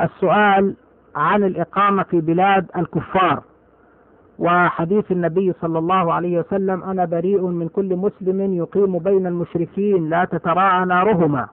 السؤال عن الإقامة في بلاد الكفار. وحديث النبي صلى الله عليه وسلم أنا بريء من كل مسلم يقيم بين المشركين لا تتراءى نارهما.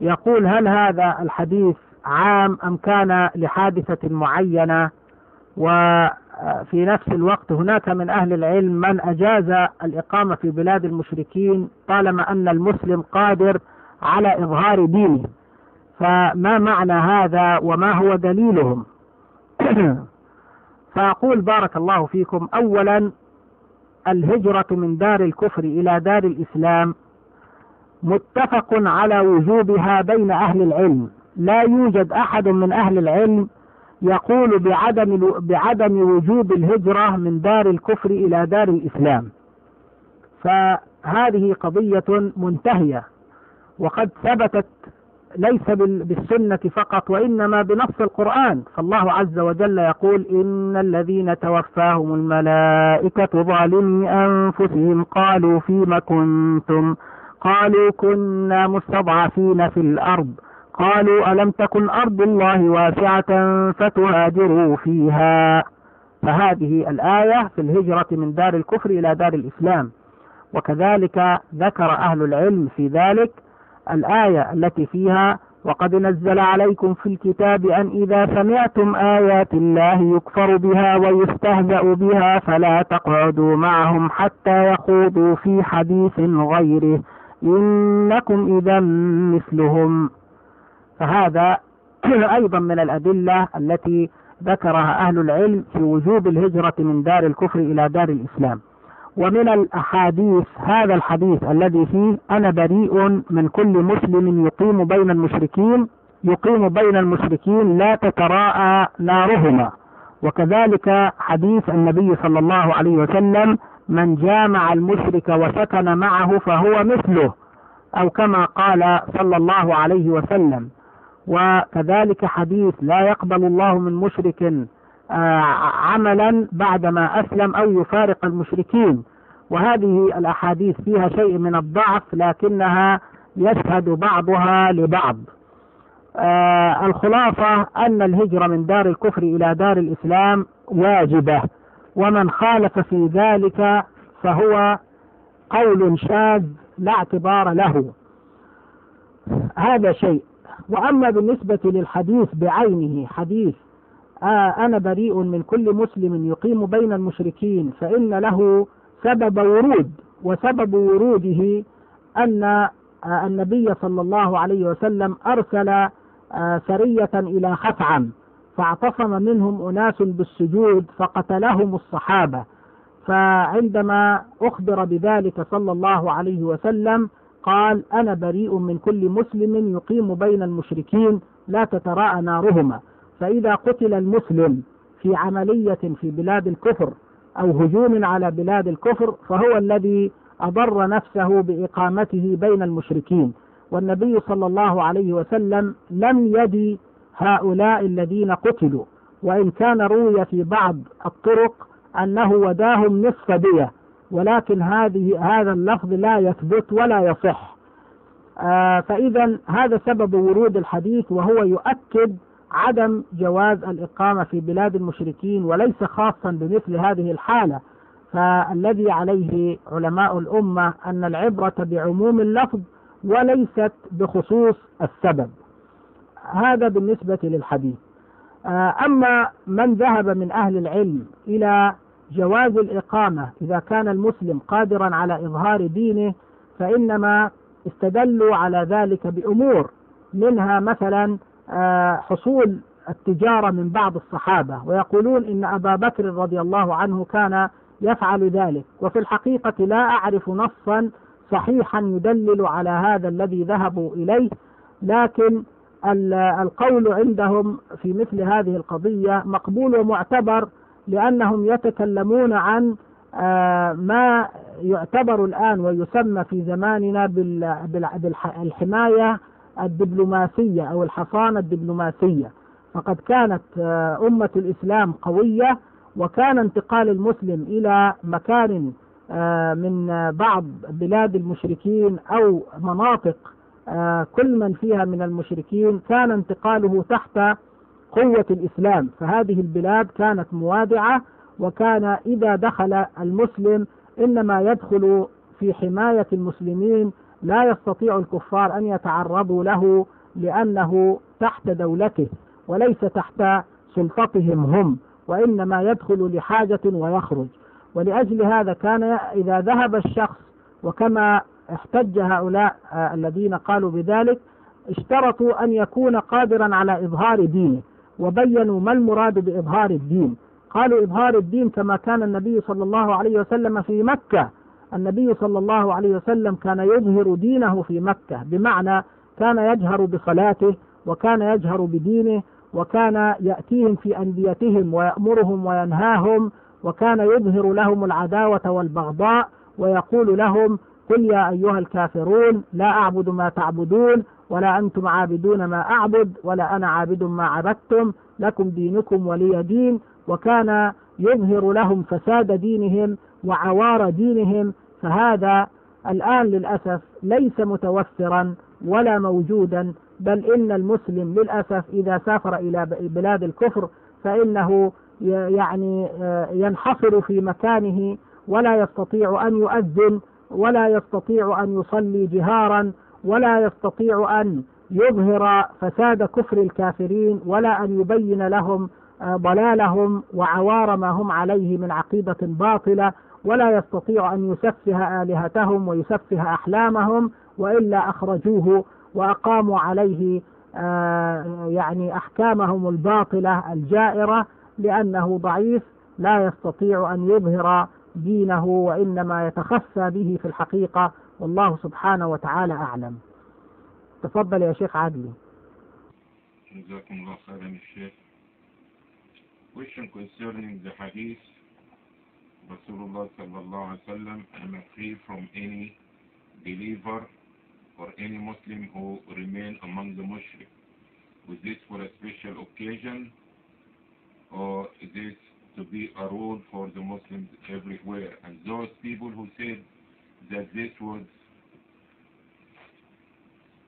يقول هل هذا الحديث عام أم كان لحادثة معينة؟ وفي نفس الوقت هناك من أهل العلم من أجاز الإقامة في بلاد المشركين طالما أن المسلم قادر على إظهار دينه. فما معنى هذا وما هو دليلهم؟ فأقول بارك الله فيكم. أولا الهجرة من دار الكفر إلى دار الإسلام متفق على وجوبها بين أهل العلم. لا يوجد أحد من أهل العلم يقول بعدم بعدم وجوب الهجرة من دار الكفر إلى دار الإسلام. فهذه قضية منتهية وقد ثبتت ليس بالسنة فقط وإنما بنص القرآن. فالله عز وجل يقول إن الذين توفاهم الملائكة ظالمي أنفسهم قالوا فيم كنتم؟ قالوا كنا مستضعفين في الأرض. قالوا ألم تكن أرض الله واسعة فتهاجروا فيها؟ فهذه الآية في الهجرة من دار الكفر إلى دار الإسلام. وكذلك ذكر أهل العلم في ذلك الآية التي فيها وقد نزل عليكم في الكتاب أن إذا سمعتم آيات الله يكفر بها ويستهزأ بها فلا تقعدوا معهم حتى يخوضوا في حديث غيره. إنكم إذا مثلهم. فهذا أيضا من الأدلة التي ذكرها أهل العلم في وجوب الهجرة من دار الكفر إلى دار الإسلام. ومن الأحاديث هذا الحديث الذي فيه أنا بريء من كل مسلم يقيم بين المشركين يقيم بين المشركين لا تتراءى نارهما. وكذلك حديث النبي صلى الله عليه وسلم من جامع المشرك وسكن معه فهو مثله أو كما قال صلى الله عليه وسلم. وكذلك حديث لا يقبل الله من مشرك عملا بعدما أسلم أو يفارق المشركين. وهذه الأحاديث فيها شيء من الضعف لكنها يشهد بعضها لبعض. آه الخلاصة أن الهجرة من دار الكفر إلى دار الإسلام واجبة. ومن خالف في ذلك فهو قول شاذ لا اعتبار له. هذا شيء. وأما بالنسبة للحديث بعينه حديث آه أنا بريء من كل مسلم يقيم بين المشركين فإن له سبب ورود وسبب وروده أن آه النبي صلى الله عليه وسلم أرسل آه سرية إلى خثعم فاعتصم منهم أناس بالسجود فقتلهم الصحابة. فعندما أخبر بذلك صلى الله عليه وسلم قال أنا بريء من كل مسلم يقيم بين المشركين لا تتراءى نارهما. فإذا قتل المسلم في عملية في بلاد الكفر أو هجوم على بلاد الكفر فهو الذي أضر نفسه بإقامته بين المشركين. والنبي صلى الله عليه وسلم لم يدي هؤلاء الذين قتلوا. وإن كان روي في بعض الطرق أنه وداهم نصف دية ولكن هذه هذا اللفظ لا يثبت ولا يصح. آه فإذا هذا سبب ورود الحديث وهو يؤكد عدم جواز الإقامة في بلاد المشركين وليس خاصا بمثل هذه الحالة. فالذي عليه علماء الأمة أن العبرة بعموم اللفظ وليست بخصوص السبب. هذا بالنسبة للحديث. آه، أما من ذهب من أهل العلم إلى جواز الإقامة إذا كان المسلم قادرا على إظهار دينه فإنما استدلوا على ذلك بأمور منها مثلا حصول التجارة من بعض الصحابة ويقولون إن أبا بكر رضي الله عنه كان يفعل ذلك وفي الحقيقة لا أعرف نصا صحيحا يدلل على هذا الذي ذهبوا إليه لكن القول عندهم في مثل هذه القضية مقبول ومعتبر لأنهم يتكلمون عن آه، ما يعتبر الآن ويسمى في زماننا بالحماية الدبلوماسية أو الحصانة الدبلوماسية. فقد كانت آه، أمة الإسلام قوية وكان انتقال المسلم إلى مكان آه، من بعض بلاد المشركين أو مناطق آه، كل من فيها من المشركين كان انتقاله تحت قوة الإسلام. فهذه البلاد كانت موادعة وكان إذا دخل المسلم إنما يدخل في حماية المسلمين لا يستطيع الكفار أن يتعرضوا له لأنه تحت دولته وليس تحت سلطتهم هم وإنما يدخل لحاجة ويخرج. ولأجل هذا كان إذا ذهب الشخص وكما احتج هؤلاء الذين قالوا بذلك اشترطوا أن يكون قادرا على إظهار دينه وبينوا ما المراد بإظهار الدين. قالوا إظهار الدين كما كان النبي صلى الله عليه وسلم في مكة النبي صلى الله عليه وسلم كان يظهر دينه في مكة بمعنى كان يجهر بصلاته وكان يجهر بدينه وكان يأتيهم في أنديتهم ويأمرهم وينهاهم وكان يظهر لهم العداوة والبغضاء ويقول لهم قل يا أيها الكافرون لا أعبد ما تعبدون ولا أنتم عابدون ما أعبد ولا أنا عابد ما عبدتم لكم دينكم ولي دين وكان يظهر لهم فساد دينهم وعوار دينهم فهذا الآن للأسف ليس متوفرا ولا موجودا بل إن المسلم للأسف إذا سافر إلى بلاد الكفر فإنه يعني ينحصر في مكانه ولا يستطيع أن يؤذن ولا يستطيع أن يصلي جهارا ولا يستطيع أن يظهر فساد كفر الكافرين ولا أن يبين لهم ضلالهم وعوار ما هم عليه من عقيدة باطلة ولا يستطيع أن يسفه آلهتهم ويسفه أحلامهم وإلا أخرجوه وأقاموا عليه آه، يعني أحكامهم الباطلة الجائرة لأنه ضعيف لا يستطيع أن يظهر دينه وإنما يتخفى به في الحقيقة. والله سبحانه وتعالى أعلم. تفضل يا شيخ عدلي جزاكم الله خيرا الشيخ question concerning the hadith Rasulullah sallallahu alaihi wasallam am free from any believer or any Muslim who remain among the mushrik. Was this for a special occasion or is this to be a rule for the Muslims everywhere? And those people who said that this was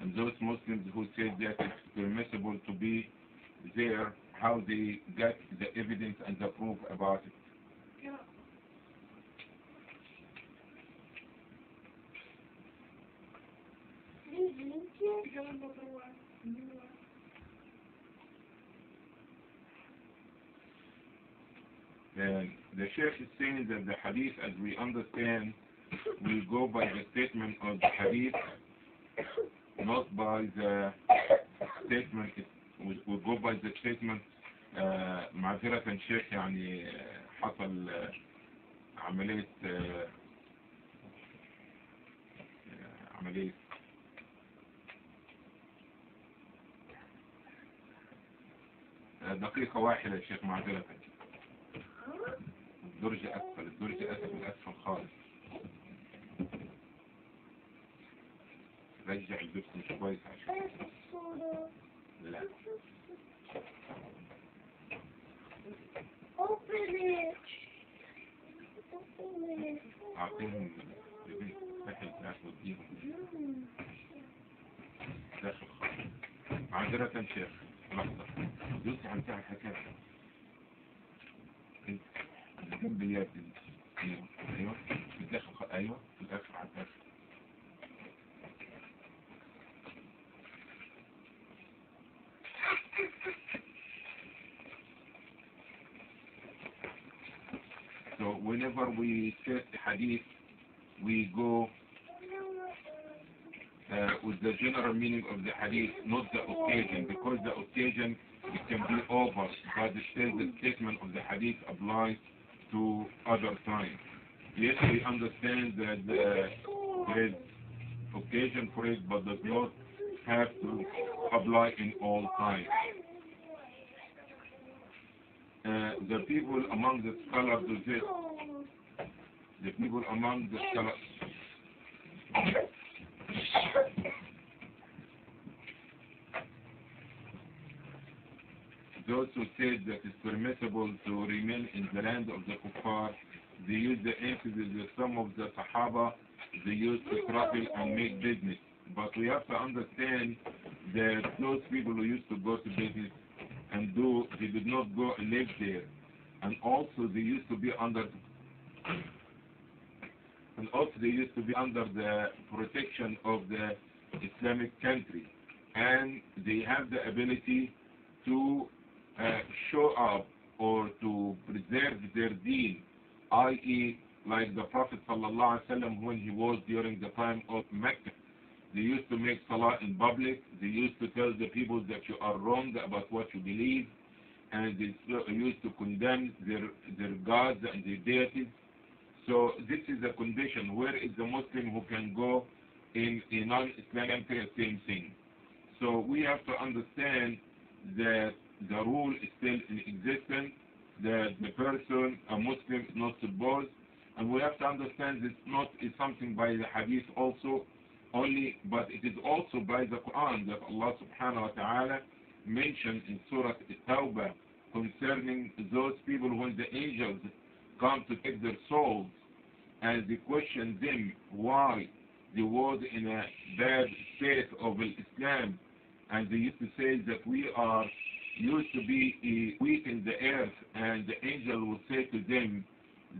and those Muslims who said that it's permissible to be there, how they got the evidence and the proof about it. And the Sheikh is saying that the hadith, as we understand, we go by the statement of the hadith, not by the statement, we we go by the statement آه، معذرة شيخ يعني آه، حصل آه، عملية آه، آه، عملية دقيقة واحدة يا شيخ معذرة. الدرج أسفل الدرج أسفل أسفل خالص. رجع البس مش كويس لا. أعطيهم لبيت سهل ناس وديهم داخل خالص معذرة شيخ لحظة. دوسي عن تعال حكاية انت جنب اليد دي. ايوه ايوه في الداخل خ- ايوه في الاخر على الاخر So whenever we say hadith, we go uh, with the general meaning of the hadith, not the occasion, because the occasion it can be over, but still the statement of the hadith applies to other times. Yes, we understand that uh, there is occasion for it, but does not have to apply in all times. Uh, the people among the scholars do this. The people among the scholars. Who said that it's permissible to remain in the land of the kuffar, they use the emphasis that some of the Sahaba, they used to travel and make business. but we have to understand that those people who used to go to business and do, they did not go and live there. And also they used to be under, and also they used to be under the protection of the Islamic country. And they have the ability to Uh, show up or to preserve their deen, i.e. like the Prophet ﷺ when he was during the time of Mecca. They used to make salah in public. They used to tell the people that you are wrong about what you believe. And they uh, used to condemn their, their gods and their deities. So this is a condition. Where is the Muslim who can go in a non-Islamic same thing. So we have to understand that the rule is still in existence, that the person, a Muslim, is not supposed, and we have to understand this not is something by the hadith also, only, but it is also by the Quran that Allah subhanahu wa ta'ala mentioned in Surah At-Tawbah concerning those people when the angels come to take their souls and they question them why they was in a bad state of Islam. And they used to say that we are used to be weak in the earth and the angel will say to them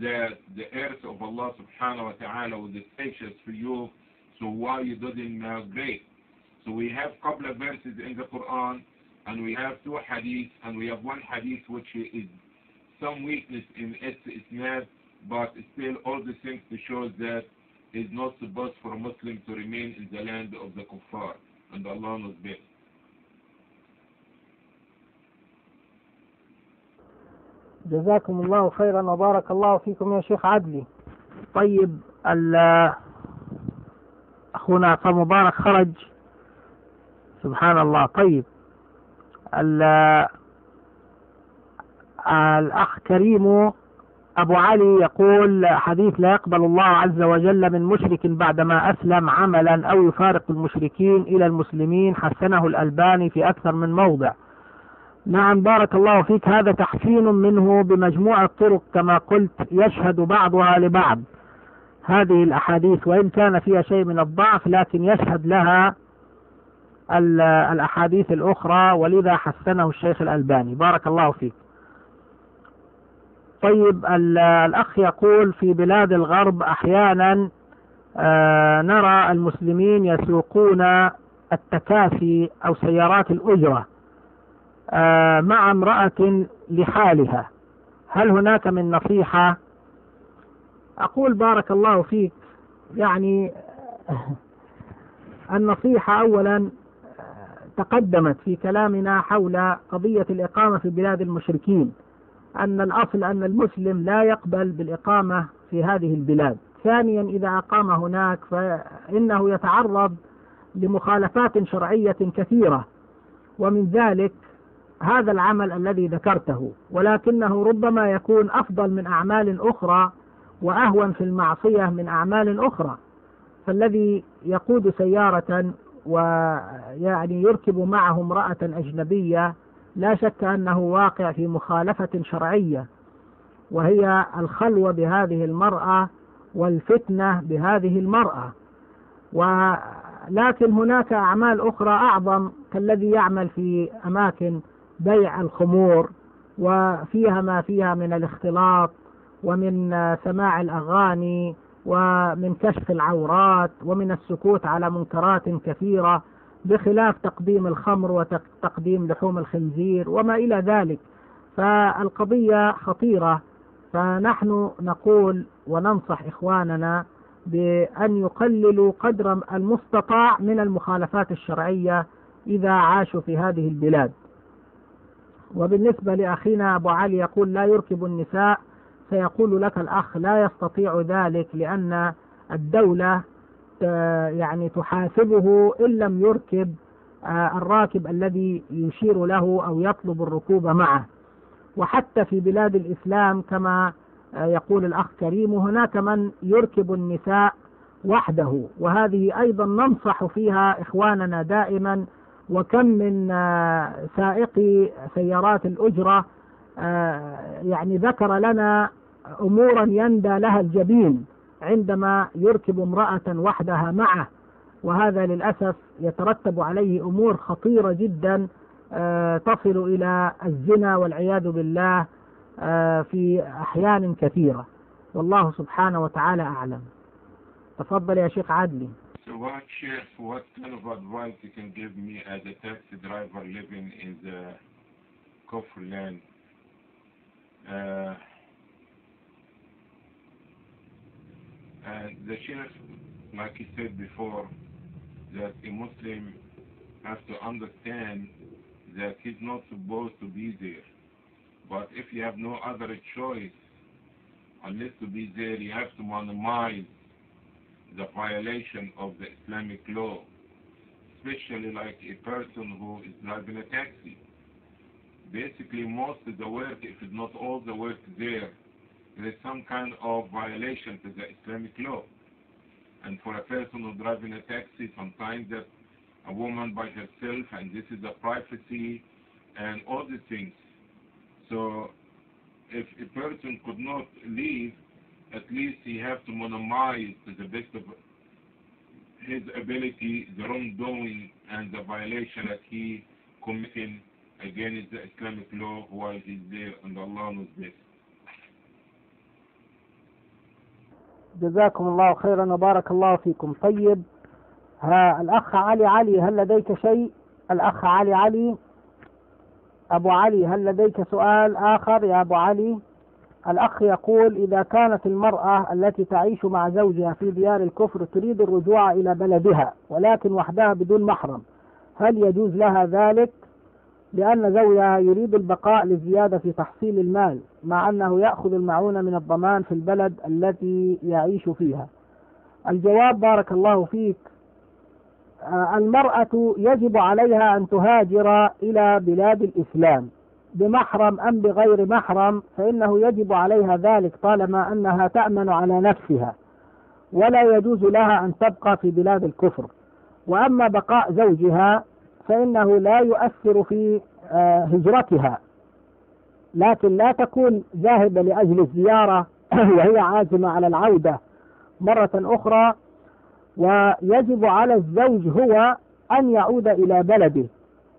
that the earth of Allah subhanahu wa ta'ala was spacious for you so why you didn't migrate so we have couple of verses in the Quran and we have two hadiths and we have one hadith which is some weakness in its isnad but still all the things to show that it's not supposed for a Muslim to remain in the land of the kuffar and Allah knows best جزاكم الله خيرا وبارك الله فيكم يا شيخ عدلي. طيب أخونا مبارك خرج. سبحان الله. طيب ال- الأخ كريم أبو علي يقول حديث لا يقبل الله عز وجل من مشرك بعدما أسلم عملا أو يفارق المشركين إلى المسلمين حسنه الألباني في أكثر من موضع. نعم بارك الله فيك. هذا تحسين منه بمجموعة طرق كما قلت يشهد بعضها لبعض. هذه الأحاديث وإن كان فيها شيء من الضعف لكن يشهد لها ال- الأحاديث الأخرى ولذا حسنه الشيخ الألباني. بارك الله فيك. طيب ال- الأخ يقول في بلاد الغرب أحيانا آه، نرى المسلمين يسوقون التكاسي أو سيارات الأجرة. مع امرأة لحالها. هل هناك من نصيحة؟ أقول بارك الله فيك. يعني النصيحة أولا تقدمت في كلامنا حول قضية الإقامة في بلاد المشركين أن الأصل أن المسلم لا يقبل بالإقامة في هذه البلاد. ثانيا إذا أقام هناك فإنه يتعرض لمخالفات شرعية كثيرة. ومن ذلك هذا العمل الذي ذكرته ولكنه ربما يكون أفضل من أعمال أخرى وأهون في المعصية من أعمال أخرى. فالذي يقود سيارة ويعني يركب معه امرأة أجنبية لا شك أنه واقع في مخالفة شرعية وهي الخلوة بهذه المرأة والفتنة بهذه المرأة. ولكن هناك أعمال أخرى أعظم كالذي يعمل في أماكن بيع الخمور وفيها ما فيها من الاختلاط ومن سماع الأغاني ومن كشف العورات ومن السكوت على منكرات كثيرة بخلاف تقديم الخمر وتقديم لحوم الخنزير وما إلى ذلك. فالقضية خطيرة. فنحن نقول وننصح إخواننا بأن يقللوا قدر المستطاع من المخالفات الشرعية إذا عاشوا في هذه البلاد. وبالنسبة لأخينا أبو علي يقول لا يركب النساء سيقول لك الأخ لا يستطيع ذلك لأن الدولة يعني تحاسبه إن لم يركب الراكب الذي يشير له أو يطلب الركوب معه. وحتى في بلاد الإسلام كما يقول الأخ كريم هناك من يركب النساء وحده. وهذه أيضا ننصح فيها إخواننا دائما وكم من سائقي سيارات الأجرة يعني ذكر لنا أمورا يندى لها الجبين عندما يركب امرأة وحدها معه وهذا للأسف يترتب عليه أمور خطيرة جدا آه، تصل إلى الزنا والعياذ بالله آه، في أحيان كثيرة. والله سبحانه وتعالى أعلم. تفضل يا شيخ عدلي what chef, what kind of advice you can give me as a taxi driver living in the Kufr land? Uh, and the chef, like he said before, that a Muslim has to understand that he's not supposed to be there. But if you have no other choice, unless to be there, you have to minimize the violation of the Islamic law, especially like a person who is driving a taxi. Basically, most of the work, if not all the work there, there is some kind of violation to the Islamic law. And for a person who's driving a taxi, sometimes that a woman by herself, and this is a privacy, and all these things. So, if a person could not leave, at least he have to minimize to the best of his ability the wrongdoing and the violation that he committing against the Islamic law while he's there, and Allah knows best. جزاكم الله خيرا وبارك الله فيكم طيب ها الأخ علي علي هل لديك شيء الأخ علي علي أبو علي هل لديك سؤال آخر يا أبو علي الأخ يقول إذا كانت المرأة التي تعيش مع زوجها في ديار الكفر تريد الرجوع إلى بلدها ولكن وحدها بدون محرم هل يجوز لها ذلك؟ لأن زوجها يريد البقاء للزيادة في تحصيل المال مع أنه يأخذ المعونة من الضمان في البلد التي يعيش فيها. الجواب بارك الله فيك. آه، المرأة يجب عليها أن تهاجر إلى بلاد الإسلام. بمحرم أم بغير محرم فإنه يجب عليها ذلك طالما أنها تأمن على نفسها ولا يجوز لها أن تبقى في بلاد الكفر. وأما بقاء زوجها فإنه لا يؤثر في آه، هجرتها. لكن لا تكون ذاهبة لأجل الزيارة وهي عازمة على العودة مرة أخرى. ويجب على الزوج هو أن يعود إلى بلده.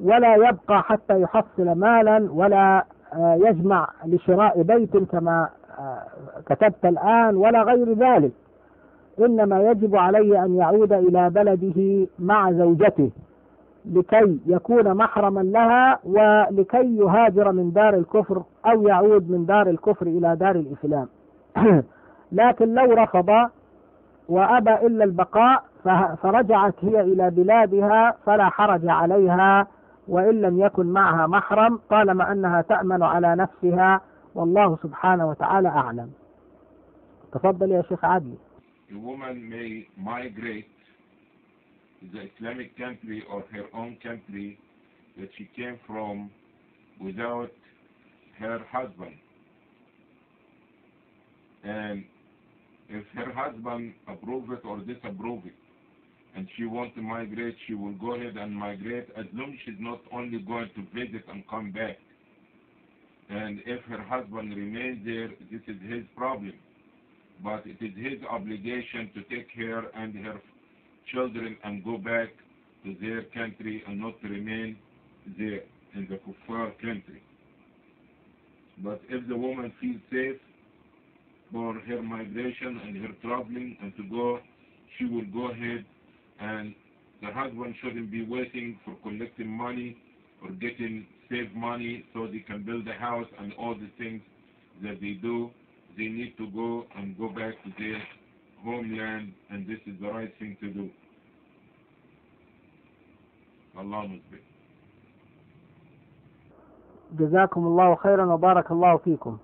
ولا يبقى حتى يحصل مالا ولا آه، يجمع لشراء بيت كما آه، كتبت الآن ولا غير ذلك. إنما يجب عليه أن يعود إلى بلده مع زوجته لكي يكون محرما لها ولكي يهاجر من دار الكفر أو يعود من دار الكفر إلى دار الإسلام. لكن لو رفض وأبى إلا البقاء فرجعت هي إلى بلادها فلا حرج عليها وإن لم يكن معها محرم طالما أنها تأمن على نفسها والله سبحانه وتعالى أعلم تفضل يا شيخ عدلي A woman may migrate to the Islamic country or her own country that she came from without her husband. And if her husband approve it or disapprove it, and she wants to migrate, she will go ahead and migrate as long as she's not only going to visit and come back. And if her husband remains there, this is his problem. But it is his obligation to take her and her children and go back to their country and not remain there in the kuffar country. But if the woman feels safe for her migration and her traveling and to go, she will go ahead and the husband shouldn't be waiting for collecting money or getting save money so they can build a house and all the things that they do. They need to go and go back to their homeland and this is the right thing to do. Allah knows best. جزاكم الله خيرا وبارك الله فيكم